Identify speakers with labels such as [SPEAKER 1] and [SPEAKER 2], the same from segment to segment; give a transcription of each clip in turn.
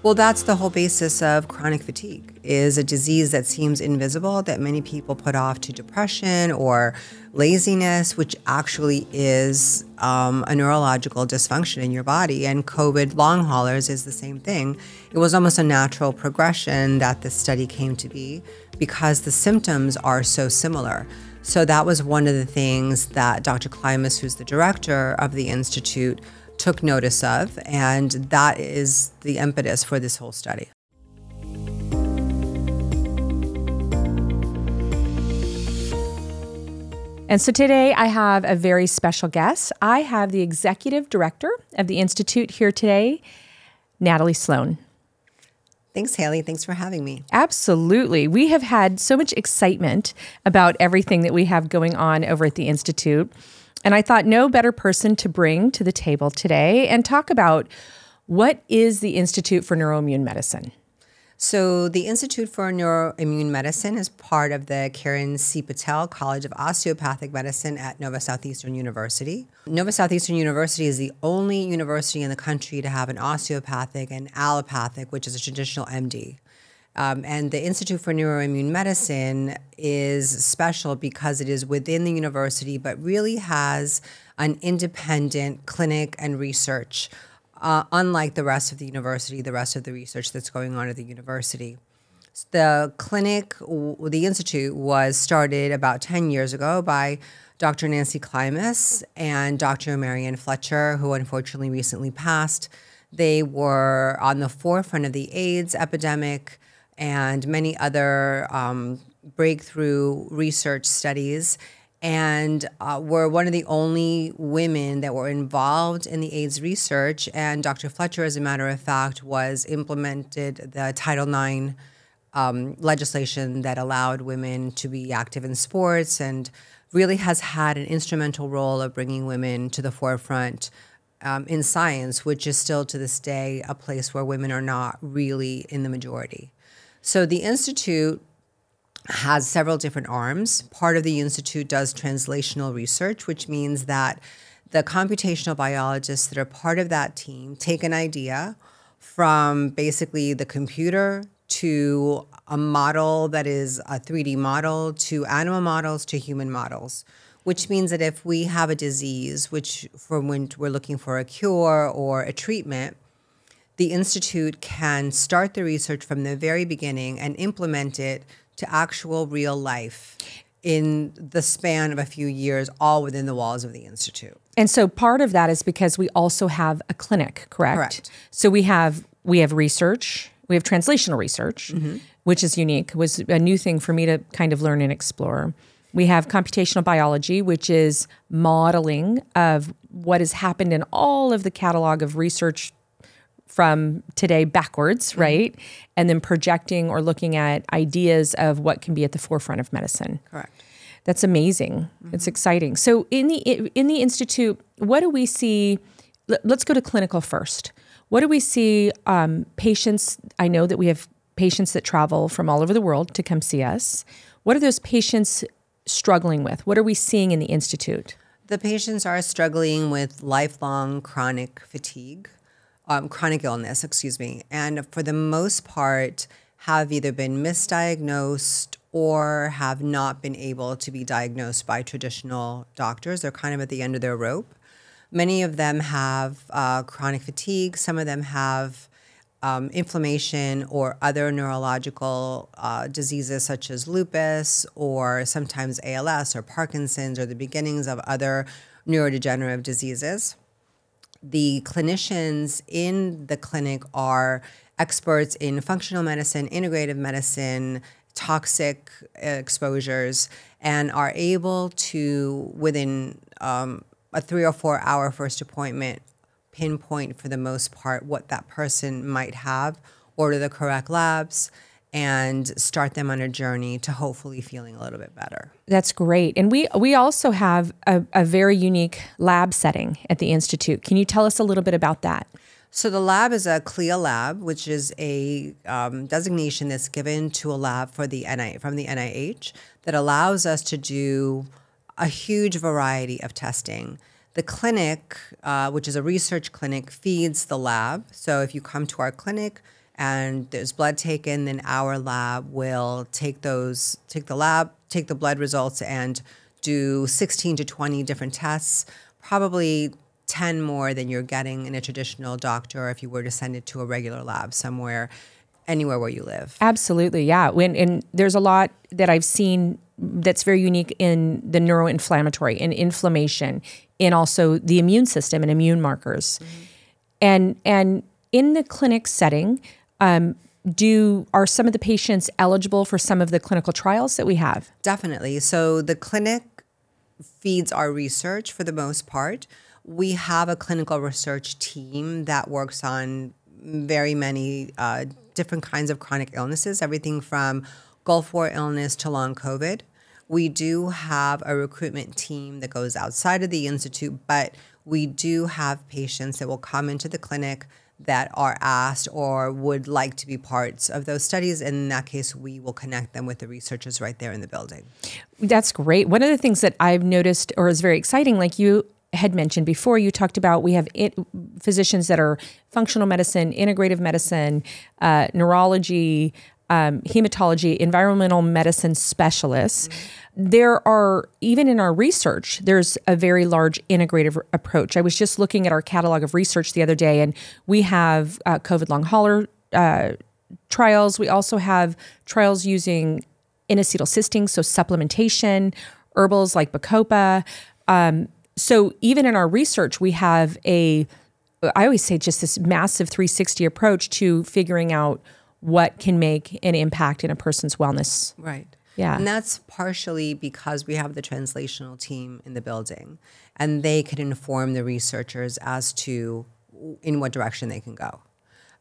[SPEAKER 1] Well, that's the whole basis of chronic fatigue is a disease that seems invisible that many people put off to depression or laziness, which actually is um, a neurological dysfunction in your body. And COVID long haulers is the same thing. It was almost a natural progression that this study came to be because the symptoms are so similar. So that was one of the things that Dr. Klimas, who's the director of the institute, took notice of, and that is the impetus for this whole study.
[SPEAKER 2] And so today I have a very special guest. I have the executive director of the Institute here today, Nathalie Sloane.
[SPEAKER 1] Thanks, Haylie. Thanks for having me.
[SPEAKER 2] Absolutely. We have had so much excitement about everything that we have going on over at the Institute. And I thought no better person to bring to the table today and talk about what is the Institute for Neuroimmune Medicine.
[SPEAKER 1] So, the Institute for Neuroimmune Medicine is part of the Kiran C. Patel College of Osteopathic Medicine at Nova Southeastern University. Nova Southeastern University is the only university in the country to have an osteopathic and allopathic, which is a traditional MD. Um, and the Institute for Neuroimmune Medicine is special because it is within the university, but really has an independent clinic and research, uh, unlike the rest of the university, the rest of the research that's going on at the university. The clinic, the institute, was started about 10 years ago by Dr. Nancy Klimas and Dr. Mary Ann Fletcher, who unfortunately recently passed. They were on the forefront of the AIDS epidemic and many other um, breakthrough research studies. And uh, we're one of the only women that were involved in the AIDS research. And Dr. Fletcher, as a matter of fact, was implemented the Title IX um, legislation that allowed women to be active in sports and really has had an instrumental role of bringing women to the forefront um, in science, which is still to this day a place where women are not really in the majority. So the Institute has several different arms. Part of the Institute does translational research, which means that the computational biologists that are part of that team take an idea from basically the computer to a model that is a 3D model to animal models to human models, which means that if we have a disease, which from when we're looking for a cure or a treatment, the Institute can start the research from the very beginning and implement it to actual real life in the span of a few years, all within the walls of the Institute.
[SPEAKER 2] And so part of that is because we also have a clinic, correct?
[SPEAKER 1] Correct.
[SPEAKER 2] So we have we have research, we have translational research, mm-hmm. which is unique. Was a new thing for me to kind of learn and explore. We have computational biology, which is modeling of what has happened in all of the catalog of research from today backwards, mm-hmm. right? And then projecting or looking at ideas of what can be at the forefront of medicine.
[SPEAKER 1] Correct.
[SPEAKER 2] That's amazing. Mm-hmm. It's exciting. So in the in the institute, what do we see? Let's go to clinical first. What do we see? Um, patients. I know that we have patients that travel from all over the world to come see us. What are those patients struggling with? What are we seeing in the institute?
[SPEAKER 1] The patients are struggling with lifelong chronic fatigue um, chronic illness, excuse me, and for the most part have either been misdiagnosed or have not been able to be diagnosed by traditional doctors. They're kind of at the end of their rope. Many of them have uh, chronic fatigue. Some of them have um, inflammation or other neurological uh, diseases such as lupus or sometimes ALS or Parkinson's or the beginnings of other neurodegenerative diseases the clinicians in the clinic are experts in functional medicine, integrative medicine, toxic exposures, and are able to, within um, a three or four hour first appointment, pinpoint for the most part what that person might have, order the correct labs, and start them on a journey to hopefully feeling a little bit better.
[SPEAKER 2] That's great. And we we also have a, a, very unique lab setting at the institute. Can you tell us a little bit about that?
[SPEAKER 1] So the lab is a CLIA lab, which is a um, designation that's given to a lab for the NI from the NIH that allows us to do a huge variety of testing. The clinic, uh, which is a research clinic, feeds the lab. So if you come to our clinic, and there's blood taken, then our lab will take those, take the lab, take the blood results, and do 16 to 20 different tests, probably 10 more than you're getting in a traditional doctor if you were to send it to a regular lab somewhere, anywhere where you live.
[SPEAKER 2] Absolutely, yeah. When and there's a lot that I've seen that's very unique in the neuroinflammatory and inflammation, and also the immune system and immune markers. Mm-hmm. And and in the clinic setting, um, do are some of the patients eligible for some of the clinical trials that we have?
[SPEAKER 1] Definitely. So the clinic feeds our research for the most part. We have a clinical research team that works on very many uh, different kinds of chronic illnesses, everything from Gulf War illness to long COVID. We do have a recruitment team that goes outside of the institute, but we do have patients that will come into the clinic that are asked or would like to be parts of those studies. And in that case, we will connect them with the researchers right there in the building.
[SPEAKER 2] That's great. One of the things that I've noticed or is very exciting, like you had mentioned before, you talked about we have it, physicians that are functional medicine, integrative medicine, uh, neurology, um, hematology, environmental medicine specialists. Mm-hmm there are even in our research there's a very large integrative approach. I was just looking at our catalog of research the other day and we have uh, covid long hauler uh, trials. We also have trials using N-acetylcysteine so supplementation herbals like bacopa. Um, so even in our research we have a i always say just this massive 360 approach to figuring out what can make an impact in a person's wellness
[SPEAKER 1] right
[SPEAKER 2] yeah.
[SPEAKER 1] And that's partially because we have the translational team in the building and they can inform the researchers as to in what direction they can go.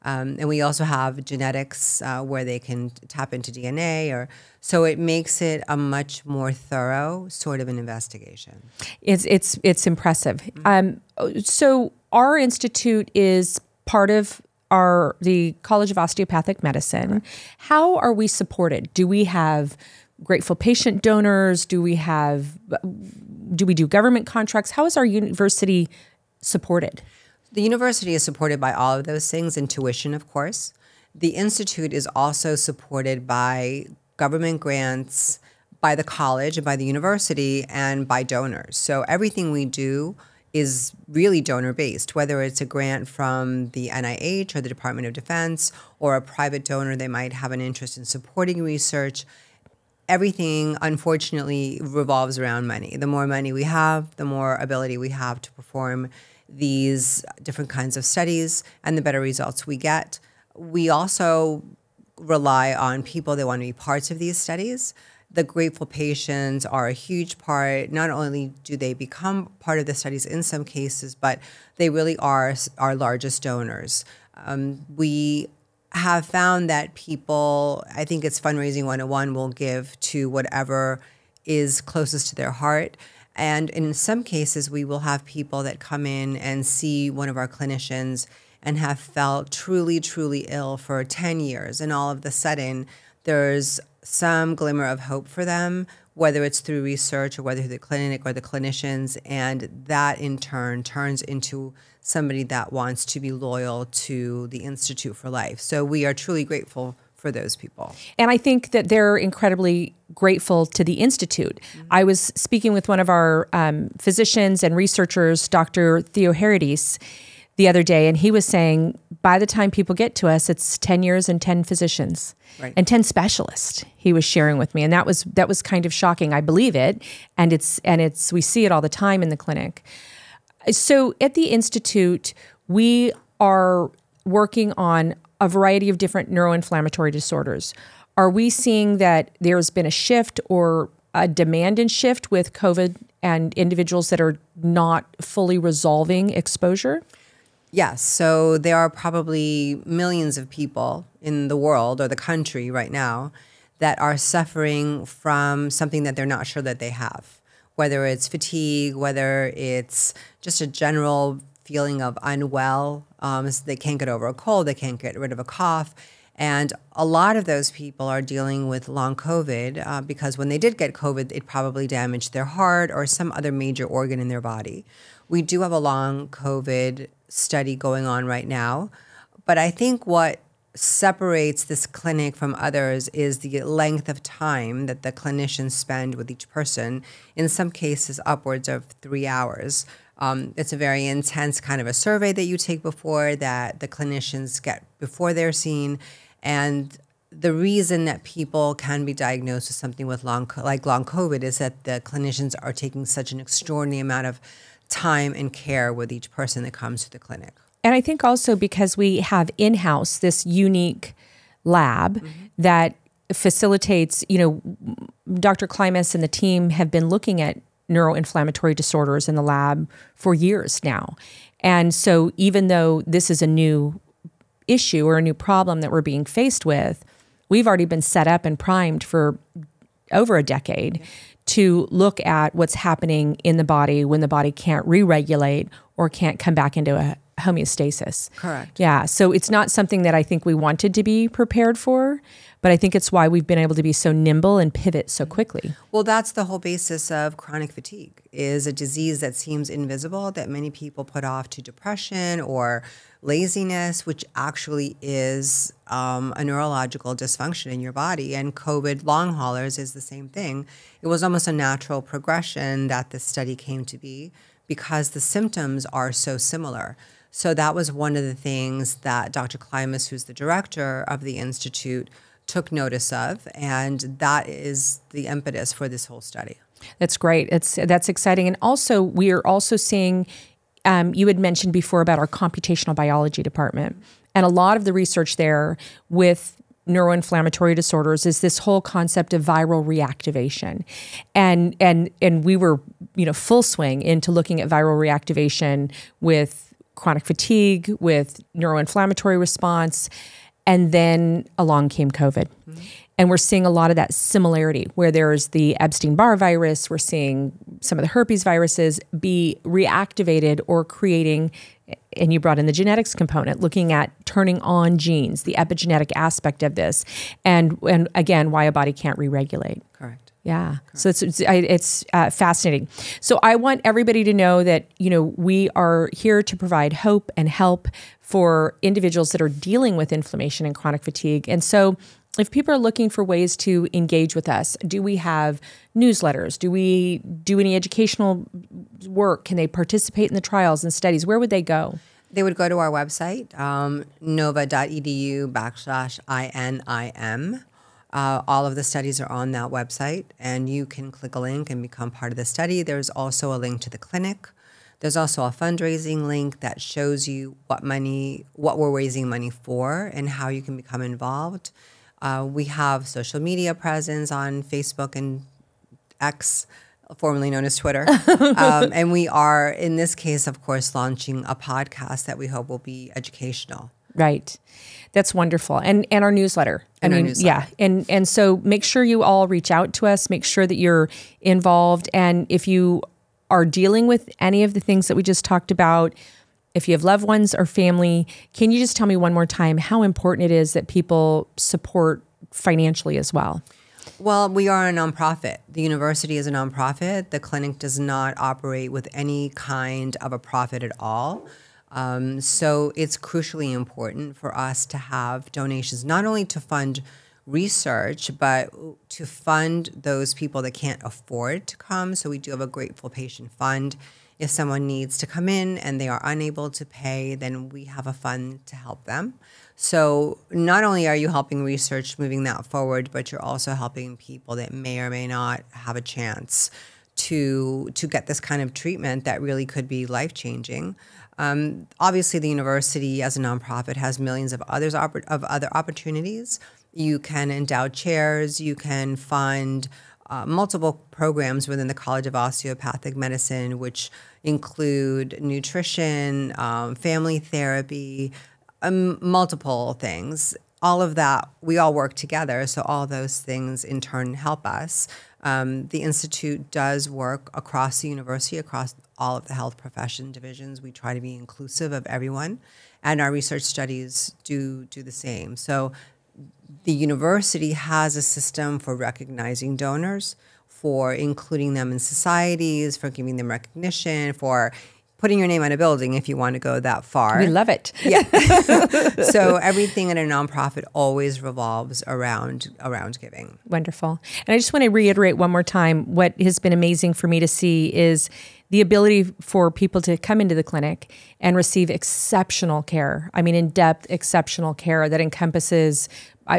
[SPEAKER 1] Um, and we also have genetics uh, where they can tap into DNA, or so it makes it a much more thorough sort of an investigation.
[SPEAKER 2] It's it's it's impressive. Mm-hmm. Um, so our institute is part of our the College of Osteopathic Medicine. How are we supported? Do we have grateful patient donors? Do we have do we do government contracts? How is our university supported?
[SPEAKER 1] The university is supported by all of those things and tuition, of course. The institute is also supported by government grants, by the college and by the university and by donors. So everything we do is really donor based, whether it's a grant from the NIH or the Department of Defense or a private donor, they might have an interest in supporting research everything unfortunately revolves around money. The more money we have, the more ability we have to perform these different kinds of studies and the better results we get. We also rely on people that want to be parts of these studies. The grateful patients are a huge part. Not only do they become part of the studies in some cases, but they really are our largest donors. Um, we have found that people, I think it's fundraising 101, will give to whatever is closest to their heart. And in some cases, we will have people that come in and see one of our clinicians and have felt truly, truly ill for 10 years. And all of the sudden, there's some glimmer of hope for them, whether it's through research or whether the clinic or the clinicians. And that in turn turns into somebody that wants to be loyal to the Institute for Life. So we are truly grateful for those people.
[SPEAKER 2] And I think that they're incredibly grateful to the Institute. Mm-hmm. I was speaking with one of our um, physicians and researchers, Dr. Theoharides, the other day, and he was saying by the time people get to us, it's 10 years and 10 physicians. Right. And 10 specialists he was sharing with me and that was that was kind of shocking i believe it and it's and it's we see it all the time in the clinic so at the Institute, we are working on a variety of different neuroinflammatory disorders. Are we seeing that there's been a shift or a demand and shift with COVID and individuals that are not fully resolving exposure?
[SPEAKER 1] Yes. So there are probably millions of people in the world or the country right now that are suffering from something that they're not sure that they have whether it's fatigue, whether it's just a general feeling of unwell. Um, so they can't get over a cold, they can't get rid of a cough. And a lot of those people are dealing with long COVID uh, because when they did get COVID, it probably damaged their heart or some other major organ in their body. We do have a long COVID study going on right now. But I think what separates this clinic from others is the length of time that the clinicians spend with each person, in some cases, upwards of three hours. Um, it's a very intense kind of a survey that you take before that the clinicians get before they're seen. And the reason that people can be diagnosed with something with long, like long COVID is that the clinicians are taking such an extraordinary amount of time and care with each person that comes to the clinic.
[SPEAKER 2] And I think also because we have in house this unique lab mm-hmm. that facilitates, you know, Dr. Klimas and the team have been looking at neuroinflammatory disorders in the lab for years now. And so even though this is a new issue or a new problem that we're being faced with, we've already been set up and primed for over a decade to look at what's happening in the body when the body can't re regulate or can't come back into a homeostasis.
[SPEAKER 1] Correct.
[SPEAKER 2] Yeah. So it's not something that I think we wanted to be prepared for, but I think it's why we've been able to be so nimble and pivot so quickly.
[SPEAKER 1] Well, that's the whole basis of chronic fatigue is a disease that seems invisible that many people put off to depression or laziness, which actually is um, a neurological dysfunction in your body. And COVID long haulers is the same thing. It was almost a natural progression that this study came to be because the symptoms are so similar. So that was one of the things that Dr. Klimas, who's the director of the institute, took notice of, and that is the impetus for this whole study.
[SPEAKER 2] That's great. It's that's exciting, and also we are also seeing. Um, you had mentioned before about our computational biology department, and a lot of the research there with neuroinflammatory disorders is this whole concept of viral reactivation and and and we were you know full swing into looking at viral reactivation with chronic fatigue, with neuroinflammatory response. And then along came COVID. Mm-hmm. And we're seeing a lot of that similarity where there's the Epstein Barr virus, we're seeing some of the herpes viruses be reactivated or creating, and you brought in the genetics component, looking at turning on genes, the epigenetic aspect of this, and, and again, why a body can't re regulate.
[SPEAKER 1] Correct.
[SPEAKER 2] Yeah. Correct. So it's it's, it's uh, fascinating. So I want everybody to know that you know we are here to provide hope and help for individuals that are dealing with inflammation and chronic fatigue. And so if people are looking for ways to engage with us, do we have newsletters? Do we do any educational work? Can they participate in the trials and studies? Where would they go?
[SPEAKER 1] They would go to our website, um, nova.edu backslash INIM. Uh, all of the studies are on that website, and you can click a link and become part of the study. There's also a link to the clinic. There's also a fundraising link that shows you what money, what we're raising money for, and how you can become involved. Uh, we have social media presence on Facebook and X, formerly known as Twitter. um, and we are, in this case, of course, launching a podcast that we hope will be educational.
[SPEAKER 2] Right. That's wonderful. And and our newsletter.
[SPEAKER 1] And I mean, newsletter.
[SPEAKER 2] yeah. And and so make sure you all reach out to us, make sure that you're involved and if you are dealing with any of the things that we just talked about, if you have loved ones or family, can you just tell me one more time how important it is that people support financially as well?
[SPEAKER 1] Well, we are a nonprofit. The university is a nonprofit. The clinic does not operate with any kind of a profit at all. Um, so it's crucially important for us to have donations, not only to fund research, but to fund those people that can't afford to come. So we do have a grateful patient fund. If someone needs to come in and they are unable to pay, then we have a fund to help them. So not only are you helping research moving that forward, but you're also helping people that may or may not have a chance to to get this kind of treatment that really could be life changing. Um, obviously, the university as a nonprofit has millions of others of other opportunities. You can endow chairs. You can fund uh, multiple programs within the College of Osteopathic Medicine, which include nutrition, um, family therapy, um, multiple things. All of that, we all work together. So, all those things in turn help us. Um, the Institute does work across the university, across all of the health profession divisions. We try to be inclusive of everyone, and our research studies do do the same. So, the university has a system for recognizing donors, for including them in societies, for giving them recognition, for putting your name on a building if you want to go that far.
[SPEAKER 2] We love it.
[SPEAKER 1] Yeah. so everything in a nonprofit always revolves around around giving.
[SPEAKER 2] Wonderful. And I just want to reiterate one more time what has been amazing for me to see is the ability for people to come into the clinic and receive exceptional care. I mean, in depth, exceptional care that encompasses,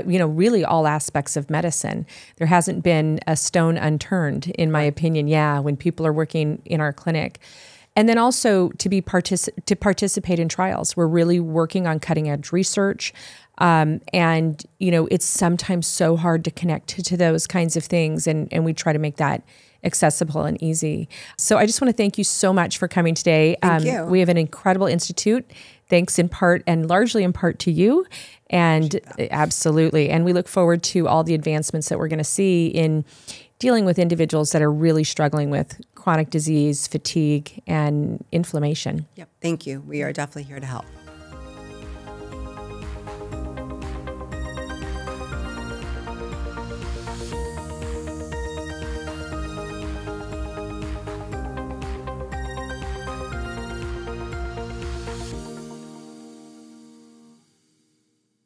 [SPEAKER 2] you know, really all aspects of medicine. There hasn't been a stone unturned, in my opinion. Yeah, when people are working in our clinic. And then also to be partic- to participate in trials. We're really working on cutting edge research. Um, and you know, it's sometimes so hard to connect to, to those kinds of things, and and we try to make that accessible and easy. So I just want to thank you so much for coming today.
[SPEAKER 1] Thank um, you.
[SPEAKER 2] We have an incredible institute. Thanks in part and largely in part to you. And absolutely. And we look forward to all the advancements that we're going to see in dealing with individuals that are really struggling with chronic disease, fatigue, and inflammation.
[SPEAKER 1] Yep. Thank you. We are definitely here to help.